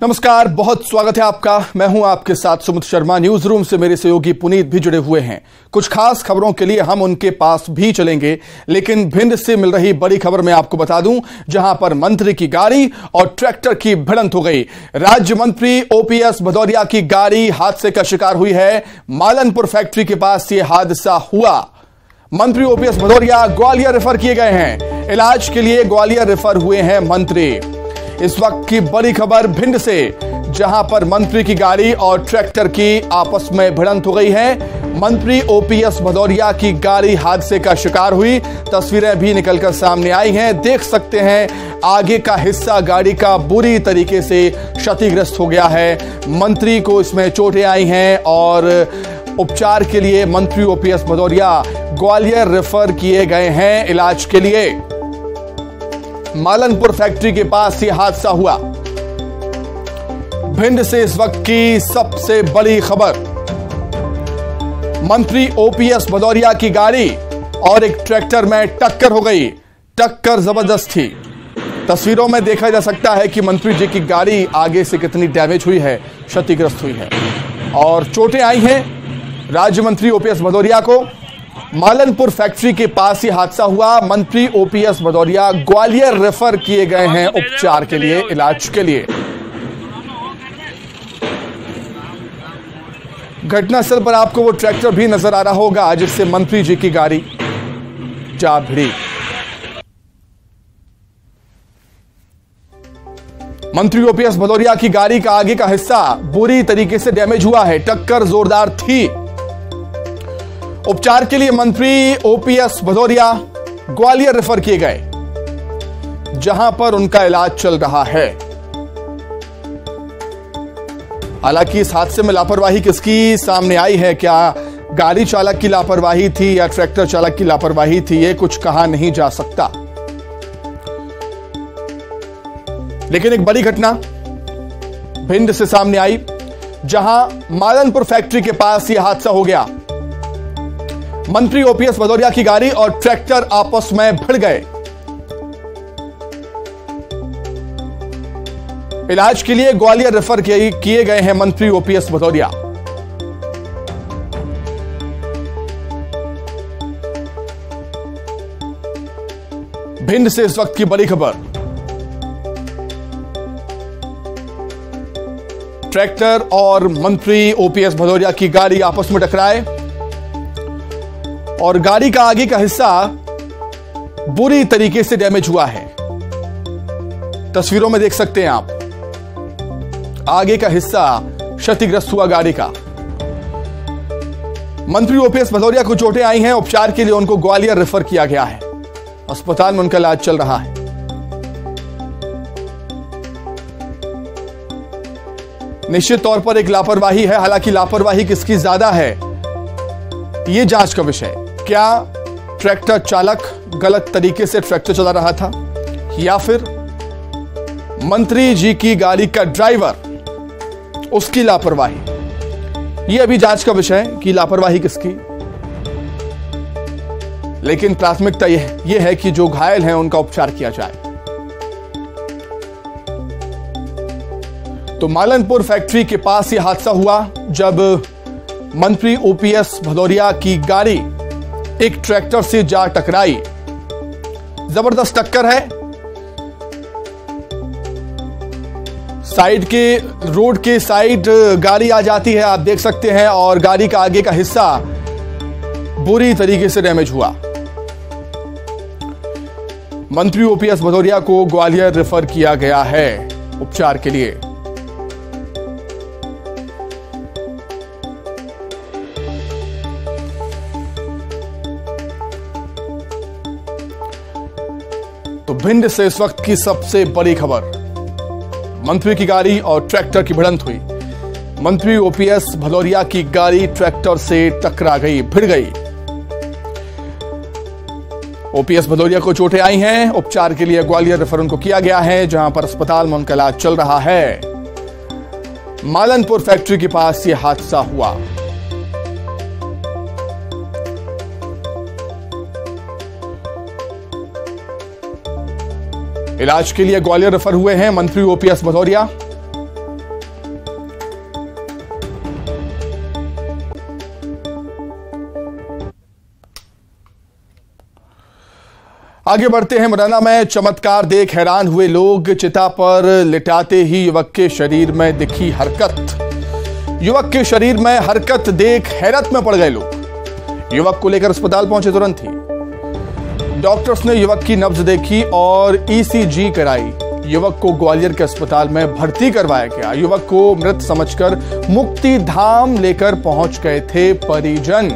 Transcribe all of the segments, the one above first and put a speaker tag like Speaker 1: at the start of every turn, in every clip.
Speaker 1: नमस्कार, बहुत स्वागत है आपका। मैं हूँ आपके साथ सुमित शर्मा। न्यूज़ रूम से मेरे सहयोगी पुनीत भी जुड़े हुए हैं। कुछ खास खबरों के लिए हम उनके पास भी चलेंगे, लेकिन भिंड से मिल रही बड़ी खबर मैं आपको बता दूँ, जहाँ पर मंत्री की गाड़ी और ट्रैक्टर की भिड़ंत हो गई। राज्य मंत्री ओपीएस भदौरिया की गाड़ी हादसे का शिकार हुई है। मालनपुर फैक्ट्री के पास ये हादसा हुआ। मंत्री ओपीएस भदौरिया ग्वालियर रेफर किए गए हैं। इलाज के लिए ग्वालियर रेफर हुए हैं मंत्री। इस वक्त की बड़ी खबर भिंड से, जहाँ पर मंत्री की गाड़ी और ट्रैक्टर की आपस में भिड़ंत हो गई है। मंत्री ओपीएस भदौरिया की गाड़ी हादसे का शिकार हुई। तस्वीरें भी निकलकर सामने आई हैं। देख सकते हैं, आगे का हिस्सा गाड़ी का बुरी तरीके से क्षतिग्रस्त हो गया है। मंत्री को इसमें चोटें आई हैं और उपचार के लिए मंत्री ओपीएस भदौरिया ग्वालियर रेफर किए गए हैं इलाज के लिए। मालनपुर फैक्ट्री के पास यह हादसा हुआ। भिंड से इस वक्त की सबसे बड़ी खबर। मंत्री ओपीएस भदौरिया की गाड़ी और एक ट्रैक्टर में टक्कर हो गई। टक्कर ज़बरदस्त थी। तस्वीरों में देखा जा सकता है कि मंत्री जी की गाड़ी आगे से कितनी डैमेज हुई है, क्षतिग्रस्त हुई है। और चोटें आई हैं। राज्य मंत्री ओपीएस भदौरिया को मालनपुर फैक्ट्री के पास ही हादसा हुआ। मंत्री ओपीएस भदौरिया ग्वालियर रेफर किए गए हैं उपचार के लिए, इलाज के लिए। घटनास्थल पर आपको वो ट्रैक्टर भी नज़र आ रहा होगा। जिससे मंत्री जी की गाड़ी जा भिड़ी। मंत्री ओपीएस भदौरिया की गाड़ी का आगे का हिस्सा बुरी तरीके से डैमेज हुआ है। टक्कर जोरदार थी। उपचार के लिए मंत्री ओपीएस भदौरिया ग्वालियर रेफर किए गए, जहाँ पर उनका इलाज चल रहा है। हालाँकि इस हादसे में लापरवाही किसकी सामने आई है? क्या गाड़ी चालक की लापरवाही थी या ट्रैक्टर चालक की लापरवाही थी? यह कुछ कहा नहीं जा सकता। लेकिन एक बड़ी घटना भिंड से सामने आई, जहाँ मालनपुर फैक्ट्री के पास यह हादसा हो गया। मंत्री ओपीएस भदौरिया की गाड़ी और ट्रैक्टर आपस में भिड़ गए। इलाज के लिए ग्वालियर रेफर किए गए हैं मंत्री ओपीएस भदौरिया। भिंड से इस वक्त की बड़ी खबर। ट्रैक्टर और मंत्री ओपीएस भदौरिया की गाड़ी आपस में टकराए। और गाड़ी का आगे का हिस्सा बुरी तरीके से डैमेज हुआ है। तस्वीरों में देख सकते हैं आप। आगे का हिस्सा क्षतिग्रस्त हुआ गाड़ी का। मंत्री ओपीएस भदौरिया को चोटें आई हैं, उपचार के लिए उनको ग्वालियर रेफर किया गया है। अस्पताल में उनका इलाज चल रहा है। निश्चित तौर पर एक लापरवाही है, हालाँकि लापरवाही किसकी ज़्यादा है यह जाँच का विषय। क्या ट्रैक्टर चालक गलत तरीके से ट्रैक्टर चला रहा था? या फिर मंत्री जी की गाड़ी का ड्राइवर उसकी लापरवाही? यह अभी जाँच का विषय है कि लापरवाही किसकी। लेकिन प्राथमिकता यह यह है कि जो घायल हैं, उनका उपचार किया जाए। तो मालनपुर फैक्ट्री के पास यह हादसा हुआ जब मंत्री ओपीएस भदौरिया की गाड़ी एक ट्रैक्टर से जा टकराई। ज़बरदस्त टक्कर है। साइड के, रोड के साइड गाड़ी आ जाती है, आप देख सकते हैं, और गाड़ी का आगे का हिस्सा बुरी तरीके से डैमेज हुआ। मंत्री ओपीएस भदौरिया को ग्वालियर रेफर किया गया है उपचार के लिए। भिंड से इस वक्त की सबसे बड़ी खबर। मंत्री की गाड़ी और ट्रैक्टर की भिड़ंत हुई। मंत्री ओपीएस भदौरिया की गाड़ी ट्रैक्टर से टकरा गई, भिड़ गई। ओपीएस भदौरिया को चोटें आई हैं। उपचार के लिए ग्वालियर रेफर उनको किया गया है, जहाँ पर अस्पताल में उनका इलाज चल रहा है। मालनपुर फैक्ट्री के पास यह हादसा हुआ। इलाज के लिए ग्वालियर रेफर हुए हैं मंत्री ओपीएस भदौरिया। आगे बढ़ते हैं मुरैना में, चमत्कार देख हैरान हुए लोग, चिता पर लिटाते ही युवक के शरीर में दिखी हरकत। युवक के शरीर में हरकत देख हैरत में पड़ गए लोग। युवक को लेकर अस्पताल पहुँचे तुरंत ही। डॉक्टर्स ने युवक की नब्ज देखी और ईसीजी कराई। युवक को ग्वालियर के अस्पताल में भर्ती करवाया गया। युवक को मृत समझकर मुक्ति धाम लेकर पहुँच गए थे परिजन।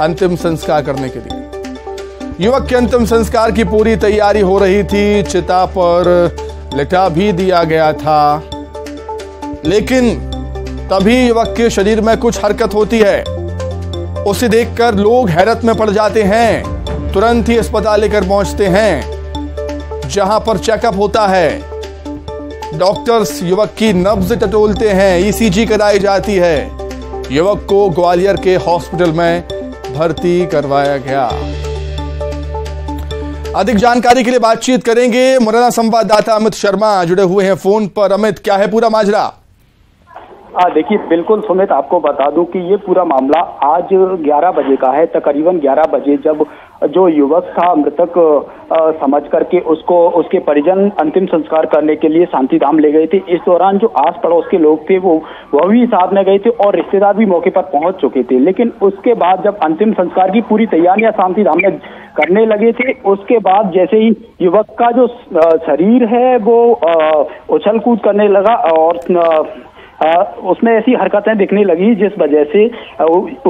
Speaker 1: अंतिम संस्कार करने के लिए। युवक के अंतिम संस्कार की पूरी तैयारी हो रही थी। चिता पर लिटा भी दिया गया था। लेकिन तभी युवक के शरीर में कुछ हरकत होती है। उसे देखकर लोग हैरत में पड़ जाते हैं। तुरंत ही अस्पताल लेकर पहुँचते हैं, जहाँ पर चेकअप होता है। डॉक्टर्स युवक की नब्ज टटोलते हैं ईसीजी कराई जाती है। युवक को ग्वालियर के हॉस्पिटल में भर्ती करवाया गया। अधिक जानकारी के लिए बातचीत करेंगे मुरैना संवाददाता अमित शर्मा। जुड़े हुए हैं फ़ोन पर। अमित, क्या है पूरा माजरा?
Speaker 2: देखिए, बिल्कुल सुमित, आपको बता दूँ कि ये पूरा मामला आज 11 बजे का है, तकरीबन 11 बजे जब जो युवक था, मृतक समझ करके उसको, उसके परिजन अंतिम संस्कार करने के लिए शांति धाम ले गए थे। इस दौरान जो आस पड़ोस के लोग थे, वो, वह भी साथ में गए थे और रिश्तेदार भी मौके पर पहुँच चुके थे। लेकिन उसके बाद जब अंतिम संस्कार की पूरी तैयारियाँ शांति धाम में करने लगे थे, उसके बाद जैसे ही युवक का जो शरीर है, वो उछल कूद करने लगा और उसमें ऐसी हरकतें दिखने लगी जिस वजह से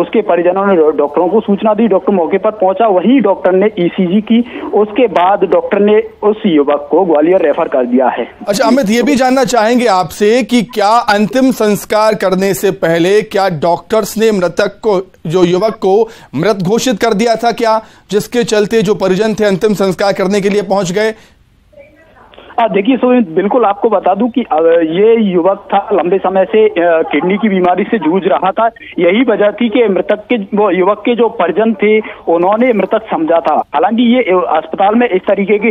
Speaker 2: उसके परिजनों ने डॉक्टरों को सूचना दी। डॉक्टर मौके पर पहुँचा। वही डॉक्टर ने ईसीजी की। उसके बाद डॉक्टर ने उस युवक को ग्वालियर रेफर कर दिया है।
Speaker 1: अच्छा अमित, ये भी जानना चाहेंगे आपसे कि क्या अंतिम संस्कार करने से पहले क्या डॉक्टर्स ने मृतक को, जो युवक को मृत घोषित कर दिया था क्या? जिसके चलते जो परिजन थे, अंतिम संस्कार करने के लिए पहुँच गए।
Speaker 2: देखिए सो बिल्कुल आपको बता दूँ कि ये युवक था, लंबे समय से किडनी की बीमारी से जूझ रहा था। यही वजह थी कि मृतक के, वो युवक के जो परिजन थे, उन्होंने मृतक समझा था। हालाँकि ये अस्पताल में इस तरीके की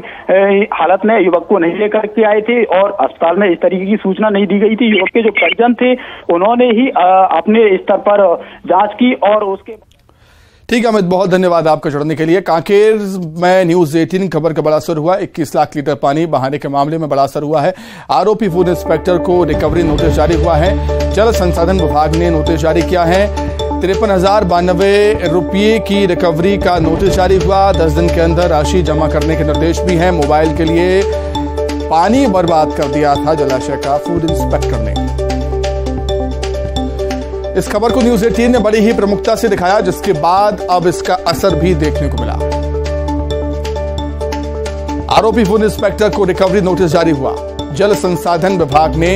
Speaker 2: हालत में युवक को नहीं लेकर के आए थे और अस्पताल में इस तरीके की सूचना नहीं दी गई थी। युवक के जो परिजन थे, उन्होंने ही अपने स्तर पर जाँच की और उसके
Speaker 1: ठीक है, अमित, बहुत धन्यवाद आपका जुड़ने के लिए। कांकेर में न्यूज़ एटीन खबर का बड़ा असर हुआ 21 लाख लीटर पानी बहाने के मामले में बड़ा असर हुआ है। आरोपी फ़ूड इंस्पेक्टर को रिकवरी नोटिस जारी हुआ है। जल संसाधन विभाग ने नोटिस जारी किया है। तिरपन हज़ार बानबे रुपये की रिकवरी का नोटिस जारी हुआ। दस दिन के अंदर राशि जमा करने के निर्देश भी हैं। मोबाइल के लिए पानी बर्बाद कर दिया था जलाशय का फ़ूड इंस्पेक्टर ने। इस खबर को न्यूज़ एटीन ने बड़ी ही प्रमुखता से दिखाया, जिसके बाद अब इसका असर भी देखने को मिला। आरोपी फ़ूड इंस्पेक्टर को रिकवरी नोटिस जारी हुआ। जल संसाधन विभाग ने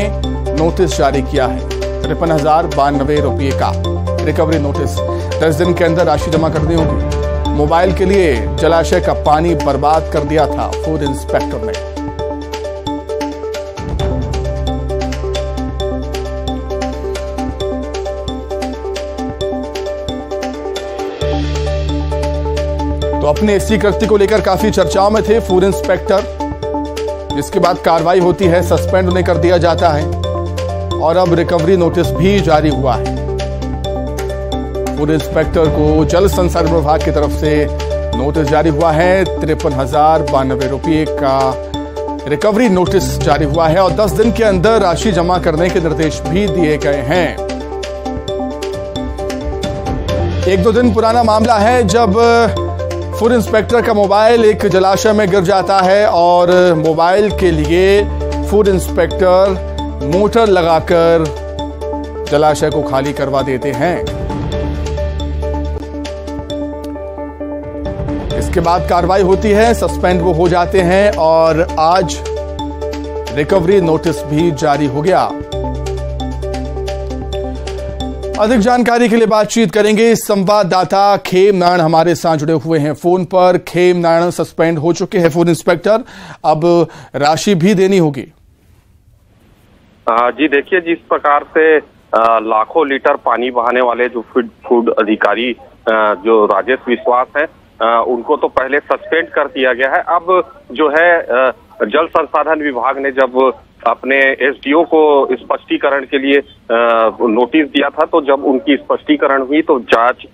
Speaker 1: नोटिस जारी किया है। तिरपन हज़ार बानबे रुपये का रिकवरी नोटिस। दस दिन के अंदर राशि जमा करनी होगी। मोबाइल के लिए जलाशय का पानी बर्बाद कर दिया था, फ़ूड इंस्पेक्टर ने। तो अपने इसी कृत्य को लेकर काफ़ी चर्चाओं में थे फ़ूड इंस्पेक्टर। जिसके बाद कार्रवाई होती है, सस्पेंड उन्हें कर दिया जाता है। और अब रिकवरी नोटिस भी जारी हुआ है। फ़ूड इंस्पेक्टर को जल संसाधन विभाग की तरफ़ से नोटिस जारी हुआ है। तिरपन हज़ार बानबे रुपये का रिकवरी नोटिस जारी हुआ है और 10 दिन के अंदर राशि जमा करने के निर्देश भी दिए गए हैं। एक दो दिन पुराना मामला है जब फ़ूड इंस्पेक्टर का मोबाइल एक जलाशय में गिर जाता है और मोबाइल के लिए फ़ूड इंस्पेक्टर मोटर लगाकर जलाशय को खाली करवा देते हैं। इसके बाद कार्रवाई होती है, सस्पेंड वो हो जाते हैं और आज रिकवरी नोटिस भी जारी हो गया। अधिक जानकारी के लिए बातचीत करेंगे संवाददाता खेम नारायण हमारे साथ जुड़े हुए हैं। फ़ोन पर खेम नारायण सस्पेंड हो चुके हैं फ़ूड इंस्पेक्टर। अब राशि भी देनी होगी।
Speaker 3: जी देखिए, जिस प्रकार से लाखों लीटर पानी बहाने वाले जो फ़ूड फ़ूड अधिकारी जो राजेश विश्वास है उनको तो पहले सस्पेंड कर दिया गया है। अब जो है जल संसाधन विभाग ने जब अपने एसडीओ को स्पष्टीकरण के लिए नोटिस दिया था तो जब उनकी स्पष्टीकरण हुई तो जाँच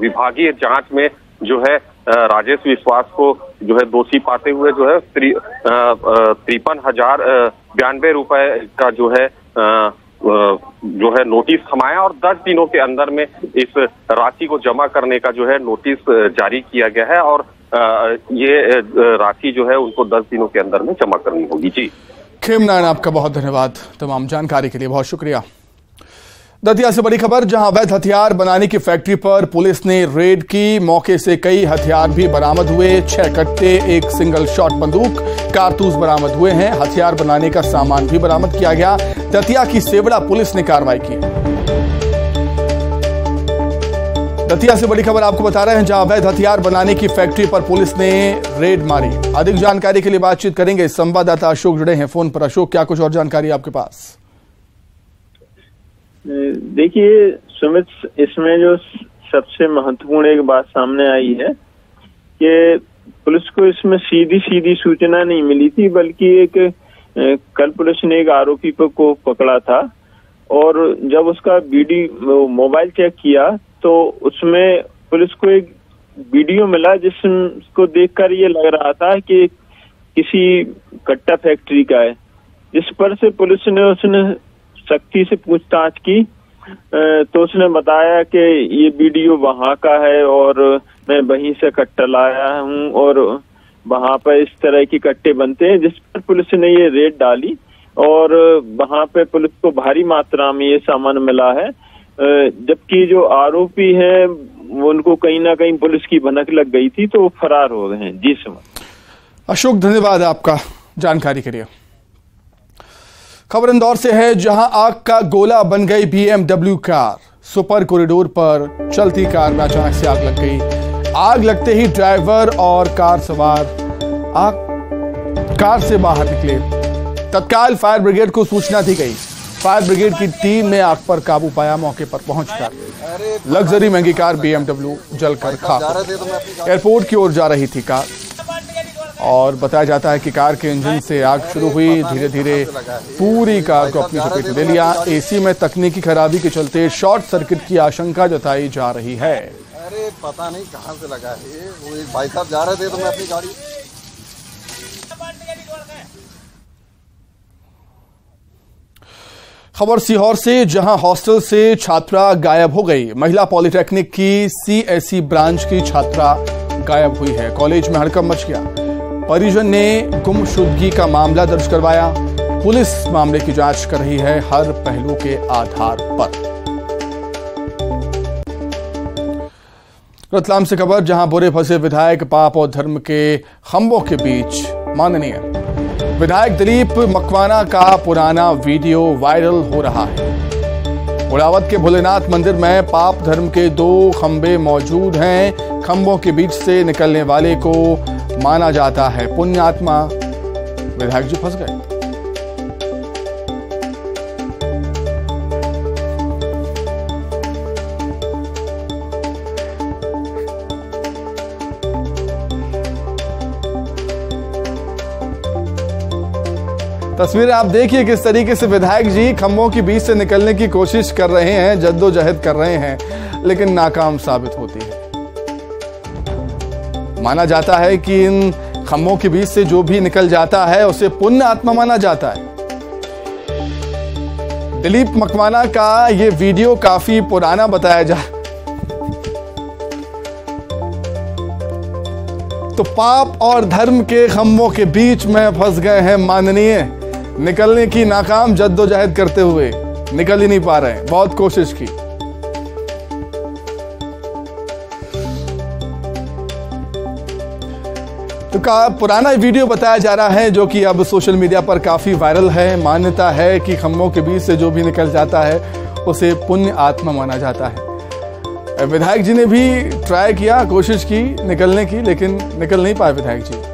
Speaker 3: विभागीय जाँच में जो है राजेश विश्वास को जो है दोषी पाते हुए जो है तिरपन हज़ार बयानबे रुपए का जो है जो है नोटिस थमाया और 10 दिनों के अंदर में इस राशि को जमा करने का जो है नोटिस जारी किया गया है और ये राशि जो है उनको 10 दिनों के अंदर में जमा करनी होगी। जी।
Speaker 1: खेम नारायण, आपका बहुत धन्यवाद। तमाम जानकारी के लिए बहुत शुक्रिया। दतिया से बड़ी खबर, जहाँ अवैध हथियार बनाने की फैक्ट्री पर पुलिस ने रेड की। मौके से कई हथियार भी बरामद हुए। छह कट्टे, एक सिंगल शॉट बंदूक, कारतूस बरामद हुए हैं। हथियार बनाने का सामान भी बरामद किया गया। दतिया की सेवड़ा पुलिस ने कार्रवाई की। दतिया से बड़ी खबर आपको बता रहे हैं, जहाँ अवैध हथियार बनाने की फैक्ट्री पर पुलिस ने रेड मारी। अधिक जानकारी के लिए बातचीत करेंगे संवाददाता अशोक जुड़े हैं फ़ोन पर। अशोक, क्या कुछ और जानकारी आपके पास?
Speaker 4: देखिए, सुमित, इसमें जो सबसे महत्वपूर्ण एक बात सामने आई है कि पुलिस को इसमें सीधी सीधी सूचना नहीं मिली थी, बल्कि एक कल पुलिस ने एक आरोपी को पकड़ा था। और जब उसका वीडियो मोबाइल चेक किया तो उसमें पुलिस को एक वीडियो मिला जिसको देखकर ये लग रहा था कि किसी कट्टा फैक्ट्री का है। जिस पर से पुलिस ने उसने सख्ती से पूछताछ की तो उसने बताया कि ये वीडियो वहाँ का है और मैं वहीं से कट्टा लाया हूँ और वहाँ पर इस तरह की कट्टे बनते हैं, जिस पर पुलिस ने ये रेड डाली। और वहाँ पे पुलिस को भारी मात्रा में ये सामान मिला है। जबकि जो आरोपी है, उनको कहीं ना कहीं पुलिस की भनक लग गई थी तो वो फरार हो गए हैं। जी समझ
Speaker 1: अशोक, धन्यवाद आपका जानकारी के लिए। खबर इंदौर से है, जहाँ आग का गोला बन गई बीएमडब्ल्यू कार। सुपर कॉरिडोर पर चलती कार में अचानक से आग लग गई। आग लगते ही ड्राइवर और कार सवार, आग कार से बाहर निकले। तत्काल फायर ब्रिगेड को सूचना दी गई। फायर ब्रिगेड की टीम ने आग पर काबू पाया, मौके पर पहुंचकर। लग्जरी महँगी कार बीएमडब्ल्यू जलकर खा एयरपोर्ट की ओर जा रही थी कार। और बताया जाता है कि कार के इंजन से आग शुरू हुई। धीरे धीरे पूरी कार को अपनी चपेट ले लिया। एसी में तकनीकी खराबी के चलते शॉर्ट सर्किट की आशंका जताई जा रही है।
Speaker 5: अरे, पता नहीं कहाँ से लगा है। वो एक भाई साहब जा रहे थे तो मैं अपनी गाड़ी
Speaker 1: खबर सीहोर से, जहाँ हॉस्टल से छात्रा गायब हो गई। महिला पॉलिटेक्निक की सीएससी ब्रांच की छात्रा गायब हुई है। कॉलेज में हड़कम मच गया। परिजन ने गुमशुदगी का मामला दर्ज करवाया। पुलिस मामले की जाँच कर रही है हर पहलू के आधार पर। रतलाम से खबर, जहाँ बुरे फंसे विधायक, पाप और धर्म के खंबों के बीच माननीय विधायक दिलीप मकवाना का पुराना वीडियो वायरल हो रहा है। उड़ावत के भोलेनाथ मंदिर में पाप धर्म के दो खंबे मौजूद हैं। खंबों के बीच से निकलने वाले को माना जाता है पुण्य आत्मा विधायक जी फंस गए। तस्वीरें आप देखिए किस तरीके से विधायक जी खंभों के बीच से निकलने की कोशिश कर रहे हैं, जद्दोजहद कर रहे हैं, लेकिन नाकाम साबित होती है। माना जाता है कि इन खम्भों के बीच से जो भी निकल जाता है, उसे पुण्य आत्मा माना जाता है। दिलीप मकवाना का ये वीडियो काफ़ी पुराना बताया जा तो पाप और धर्म के खम्भों के बीच में फंस गए हैं माननीय निकलने की नाकाम जद्दोजहद करते हुए निकल ही नहीं पा रहे हैं। बहुत कोशिश की। तो का पुराना वीडियो बताया जा रहा है जो कि अब सोशल मीडिया पर काफ़ी वायरल है। मान्यता है कि खम्भों के बीच से जो भी निकल जाता है, उसे पुण्य आत्मा माना जाता है। विधायक जी ने भी ट्राई किया, कोशिश की निकलने की, लेकिन निकल नहीं पाए विधायक जी।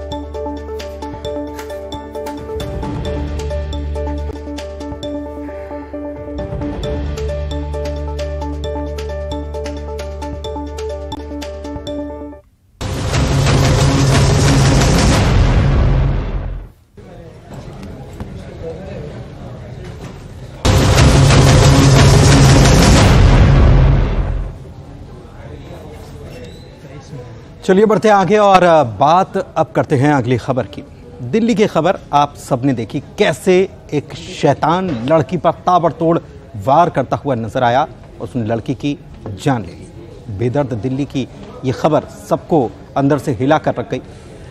Speaker 6: चलिए बढ़ते आगे और बात अब करते हैं अगली खबर की। दिल्ली की खबर आप सबने देखी, कैसे एक शैतान लड़की पर ताबड़तोड़ वार करता हुआ नज़र आया, उसने लड़की की जान ले ली। बेदर्द दिल्ली की ये खबर सबको अंदर से हिला कर रख गई।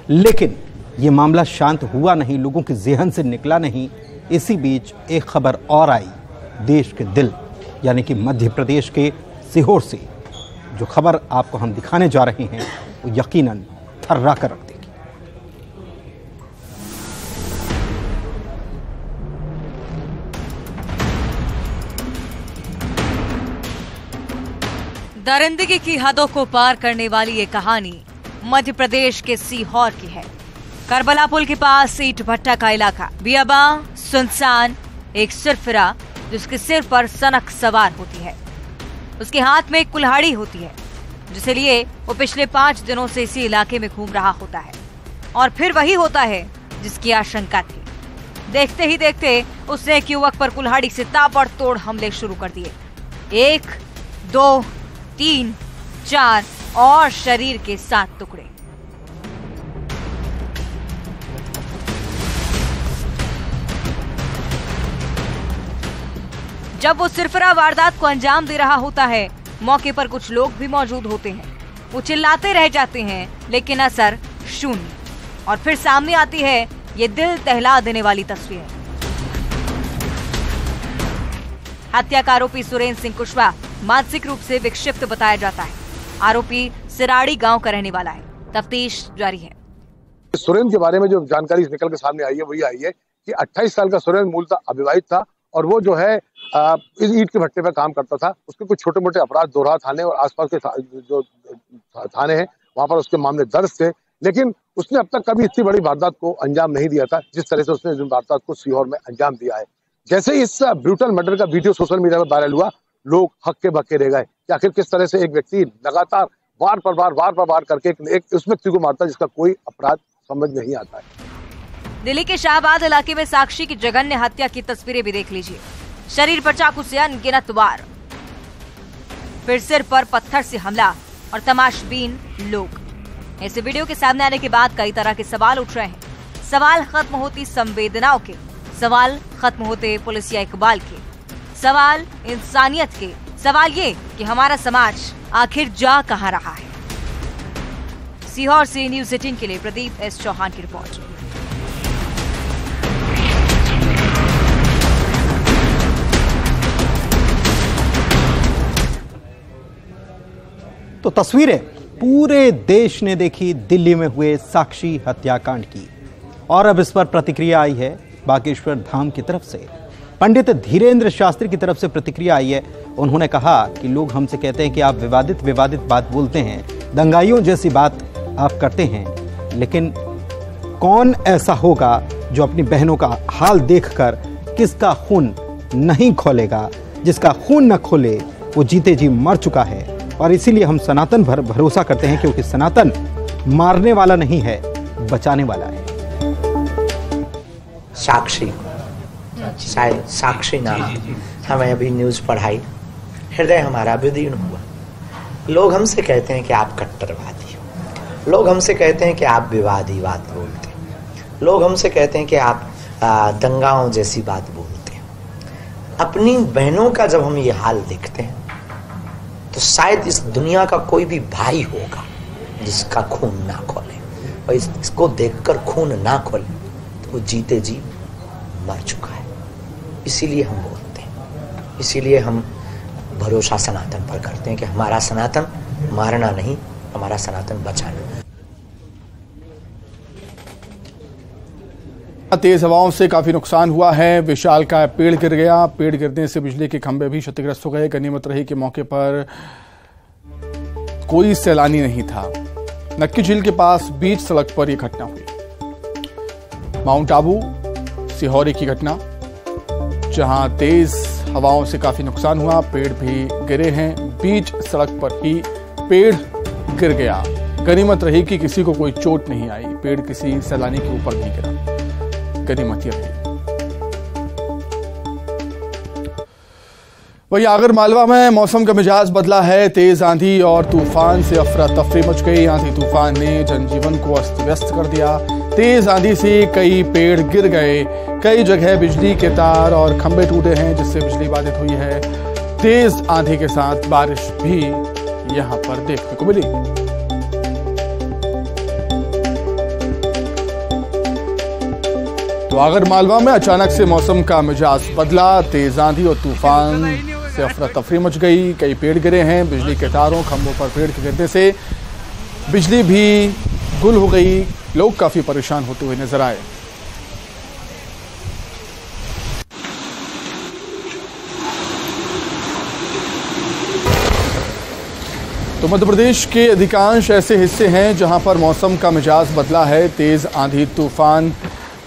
Speaker 6: लेकिन ये मामला शांत हुआ नहीं, लोगों के जहन से निकला नहीं। इसी बीच एक खबर और आई, देश के दिल, यानी कि मध्य प्रदेश के सीहोर से। जो खबर आपको हम दिखाने जा रहे हैं वो यकीनन थर्रा कर रख देगी।
Speaker 7: दरिंदगी की हदों को पार करने वाली ये कहानी मध्य प्रदेश के सीहोर की है। करबला पुल के पास ईट भट्टा का इलाका। बियाबा, सुनसान, एक सिरफिरा, जिसके सिर पर सनक सवार होती है। उसके हाथ में एक कुल्हाड़ी होती है। जिसे लिए वो पिछले पाँच दिनों से इसी इलाके में घूम रहा होता है। और फिर वही होता है जिसकी आशंका थी। देखते ही देखते उसने एक युवक पर कुल्हाड़ी से ताबड़तोड़ हमले शुरू कर दिए। एक, दो, तीन, चार और शरीर के सात टुकड़े। जब वो सिरफरा वारदात को अंजाम दे रहा होता है मौके पर कुछ लोग भी मौजूद होते हैं। वो चिल्लाते रह जाते हैं, लेकिन असर शून्य। और फिर सामने आती है, ये दिल दहला देने वाली तस्वीर। हत्या का आरोपी सुरेंद्र सिंह कुशवाहा मानसिक रूप से विक्षिप्त बताया जाता है। आरोपी सिराड़ी गाँव का रहने वाला है। तफ्तीश जारी है।
Speaker 8: सुरेंद्र के बारे में जो जानकारी निकल के सामने आई है, वही आई है कि 28 साल का सुरेंद्र मूलतः अविवाहित था और वो जो है ईट के भट्टे पर काम करता था। उसके कुछ छोटे मोटे अपराध दोहरा थाने और आसपास के था, जो थाने हैं वहाँ पर उसके मामले दर्ज थे। लेकिन उसने अब तक कभी इतनी बड़ी वारदात को अंजाम नहीं दिया था जिस तरह से उसने वारदात को सीहोर में अंजाम दिया है। जैसे ही इस ब्रूटल मर्डर का वीडियो सोशल मीडिया पर वायरल हुआ लोग हक्के बक्के रह गए कि आखिर किस तरह से एक व्यक्ति लगातार वार पर वार वार पर वार करके एक, उस व्यक्ति को मारता है जिसका कोई अपराध समझ नहीं आता है।
Speaker 7: दिल्ली के शाहबाद इलाके में साक्षी की जघन्य हत्या की तस्वीरें भी देख लीजिए। शरीर पर चाकू से अनगिनत वार फिर सिर पर पत्थर से हमला और तमाशबीन लोग ऐसे वीडियो के सामने आने के बाद कई तरह के सवाल उठ रहे हैं। सवाल खत्म होती संवेदनाओं के, सवाल खत्म होते पुलिसिया इकबाल के। सवाल इंसानियत के, सवाल ये कि हमारा समाज आखिर जा कहाँ रहा है? सीहोर से न्यूज़ एटीन के लिए प्रदीप एस चौहान की रिपोर्ट।
Speaker 6: तो तस्वीरें पूरे देश ने देखी, दिल्ली में हुए साक्षी हत्याकांड की। और अब इस पर प्रतिक्रिया आई है बागेश्वर धाम की तरफ़ से। पंडित धीरेन्द्र शास्त्री की तरफ़ से प्रतिक्रिया आई है। उन्होंने कहा कि लोग हमसे कहते हैं कि आप विवादित विवादित बात बोलते हैं। दंगाइयों जैसी बात आप करते हैं। लेकिन कौन ऐसा होगा जो अपनी बहनों का हाल देखकर किसका खून नहीं खोलेगा? जिसका खून न खोले, वो जीते जी मर चुका है। और इसीलिए हम सनातन भर भरोसा करते हैं क्योंकि सनातन मारने वाला नहीं है बचाने वाला है।
Speaker 9: साक्षी। शायद साक्षी नाम हमें अभी न्यूज़ पढ़ाई। हृदय हमारा विदीर्ण हुआ। लोग हमसे कहते हैं कि आप कट्टरवादी हो। लोग हमसे कहते हैं कि आप विवादी बात बोलते हैं। लोग हमसे कहते हैं कि आप दंगाओं जैसी बात बोलते हैं। अपनी बहनों का जब हम ये हाल देखते हैं तो शायद इस दुनिया का कोई भी भाई होगा जिसका खून ना खोले और इस, इसको देखकर खून ना खोले तो वो जीते जी मर चुका है। इसीलिए हम बोलते हैं इसीलिए हम भरोसा सनातन पर करते हैं कि हमारा सनातन मारना नहीं हमारा सनातन बचाना
Speaker 1: तेज हवाओं से काफ़ी नुकसान हुआ है। विशाल का पेड़ गिर गया। पेड़ गिरने से बिजली के खंभे भी क्षतिग्रस्त हो गए। गनीमत रही के मौके पर कोई सैलानी नहीं था। नक्की झील के पास बीच सड़क पर यह घटना हुई। माउंट आबू, सिहोरी की घटना, जहाँ तेज हवाओं से काफ़ी नुकसान हुआ। पेड़ भी गिरे हैं। बीच सड़क पर ही पेड़ गिर गया। गनीमत रही कि किसी को कोई चोट नहीं आई। पेड़ किसी सैलानी के ऊपर नहीं गिरा। गनीमत रही वही आगर मालवा में मौसम का मिजाज बदला है, तेज आंधी और तूफ़ान से अफरा तफरी मच गई। आंधी तूफ़ान ने जनजीवन को अस्त व्यस्त कर दिया। तेज आंधी से कई पेड़ गिर गए। कई जगह बिजली के तार और खंभे टूटे हैं, जिससे बिजली बाधित हुई है। तेज आंधी के साथ बारिश भी यहाँ पर देखने को मिली। तो आगर मालवा में अचानक से मौसम का मिजाज बदला, तेज आंधी और तूफ़ान से अफरा तफरी मच गई। कई पेड़ गिरे हैं, बिजली के तारों, खंभों पर पेड़ के गिरने से बिजली भी गुल हो गई। लोग काफ़ी परेशान होते हुए नज़र आए। तो मध्य प्रदेश के अधिकांश ऐसे हिस्से हैं जहाँ पर मौसम का मिजाज बदला है। तेज आंधी, तूफ़ान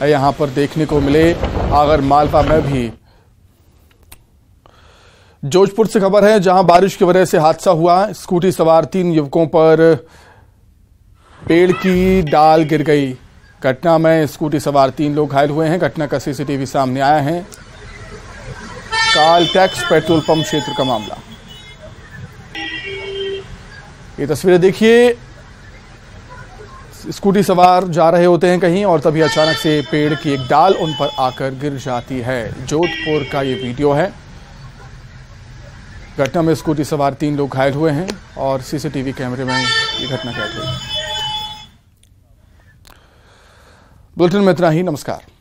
Speaker 1: यहाँ पर देखने को मिले। आगर मालवा में भी। जोधपुर से खबर है, जहाँ बारिश की वजह से हादसा हुआ, स्कूटी सवार तीन युवकों पर पेड़ की डाल गिर गई। घटना में स्कूटी सवार तीन लोग घायल हुए हैं। घटना का सीसीटीवी सामने आया है। काल टैक्स पेट्रोल पंप क्षेत्र का मामला। ये तस्वीरें देखिए। स्कूटी सवार जा रहे होते हैं कहीं और तभी अचानक से पेड़ की एक डाल उन पर आकर गिर जाती है। जोधपुर का ये वीडियो है। घटना में स्कूटी सवार तीन लोग घायल हुए हैं और सीसीटीवी कैमरे में ये घटना कैद हुई। बुलेटिन में इतना ही, नमस्कार।